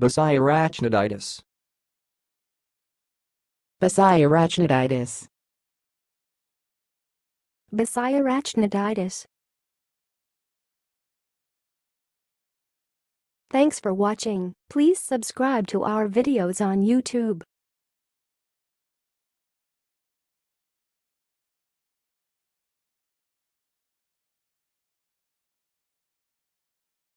Basiarachniditis. Basiarachniditis. Basiarachniditis. Thanks for watching. Please subscribe to our videos on YouTube.